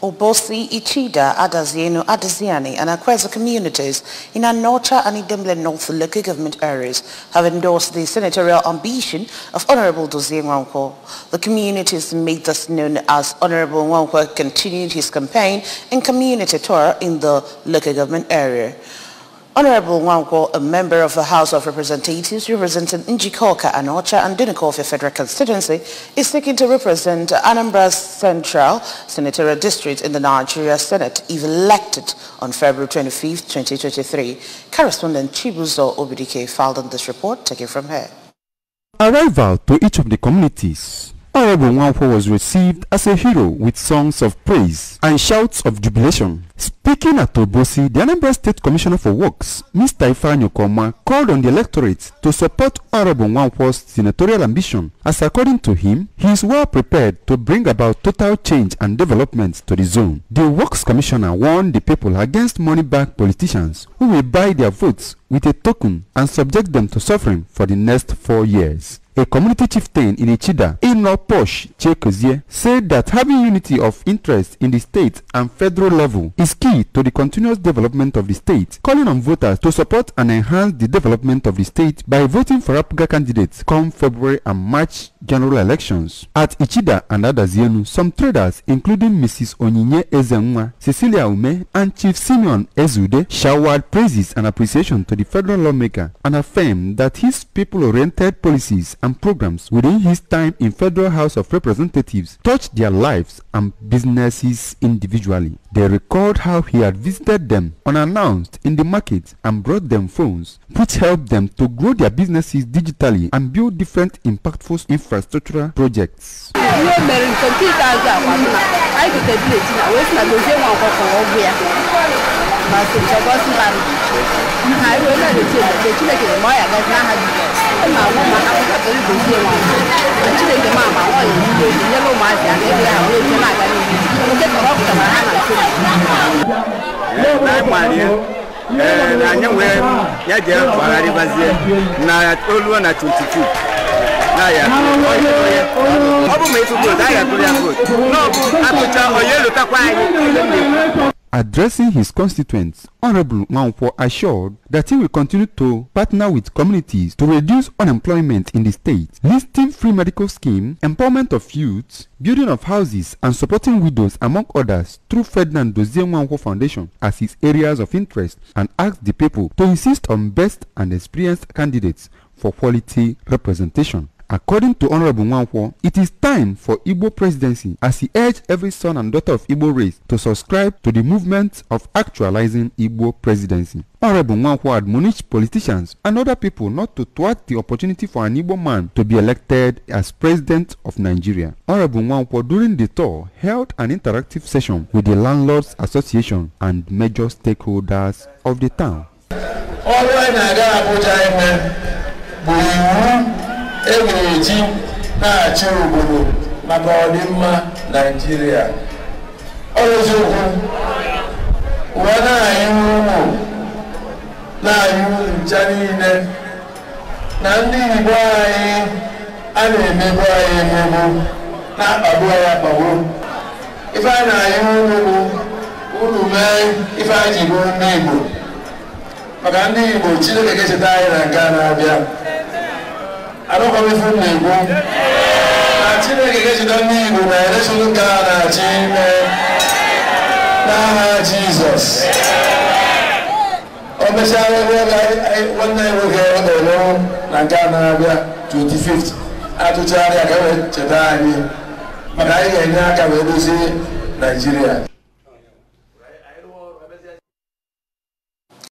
Obosi, Ichida, Adazieno, Adaziani and Akwaeze communities in Anaocha and Idemili North local government areas have endorsed the senatorial ambition of Honorable Dozie Nwankwo. The communities made this known as Honorable Nwankwo continued his campaign and community tour in the local government area. Honorable Nwankwo, a member of the House of Representatives representing Njikoka, Anaocha and Dunukofia Federal Constituency, is seeking to represent Anambra Central Senatorial District in the Nigeria Senate if elected on February 25, 2023. Correspondent Chibuzo Obidike filed on this report, taken from her. Arrival to each of the communities. Honorable Nwankwo was received as a hero with songs of praise and shouts of jubilation. Speaking at Obosi, the Anambra State Commissioner for Works, Mr. Ifeanyi Okoma, called on the electorate to support Honorable Nwankwo's senatorial ambition, as according to him, he is well prepared to bring about total change and development to the zone. The Works Commissioner warned the people against money-backed politicians who will buy their votes with a token and subject them to suffering for the next four years. A community chieftain in Ichida, Ino Posh Chekozie, said that having unity of interest in the state and federal level is key to the continuous development of the state, calling on voters to support and enhance the development of the state by voting for APGA candidates come February and March general elections. At Ichida and Adazienu, some traders, including Mrs. Onyinye Ezenwa, Cecilia Ume, and Chief Simeon Ezude, showered praises and appreciation to the federal lawmaker and affirmed that his people-oriented policies and programs within his time in Federal House of Representatives touched their lives and businesses individually. They recalled how he had visited them unannounced in the market and brought them phones, which helped them to grow their businesses digitally and build different impactful infrastructural projects. masu jagosị bara ha ruo na rechi ebe chineke na ọ ya gazi n'aha jizọs ma agwụ ma akwụkwọ chọrọ igozie nwa na chineke ma ma ọ ya ihe ozi nyere ụmụazị aka ebe ha wee je na-aga n'ihu nke kọrọ pụtara ha na ntị ee eh, na anyị wee ya jee gbagharịbazie na oluo na 22 ọ bụ ma ịtụ vootu anyị ga-atụrụ ya vootu n'ọbụ akụcha onye elutakwa anyị Addressing his constituents, Honorable Nwankwo assured that he will continue to partner with communities to reduce unemployment in the state, listing free medical scheme, empowerment of youths, building of houses, and supporting widows, among others, through Ferdinand Dozie Nwankwo Foundation as his areas of interest, and asked the people to insist on best and experienced candidates for quality representation. According to Honorable Nwankwo, it is time for Igbo presidency as he urged every son and daughter of Igbo race to subscribe to the movement of actualizing Igbo presidency. Honorable Nwankwo admonished politicians and other people not to thwart the opportunity for an Igbo man to be elected as president of Nigeria. Honorable Nwankwo during the tour held an interactive session with the Landlords Association and major stakeholders of the town. ọrụ anyị na-aga Abuja ime bụ eji na-achị obodo maka ọdịmma naijiria ọrụziokwu ụwa na-anyị ụmụ na-anyị ncha niile na ndị igbo anyị a na-emegbu anyị emegbu na-akpagbu anyị akpagbu. Ife a na-anyị ụmụ bụ unu mee ife anyị ji bụ ndị igbo. Maka ndị igbo chineke ga-echeta anyị na nke a na-abịa. Arụkọmifu na-egwu na chineke ga-echeta ndị igbo na elekshọn nke a na-achị ime n'aha jizọs o mechara nwanne ya nwoke ọ na-emenwu na nke a na-abịa 25th atụchagharịa ka wee cheta anyị maka anyị ga-enye aka wee dozie naijiria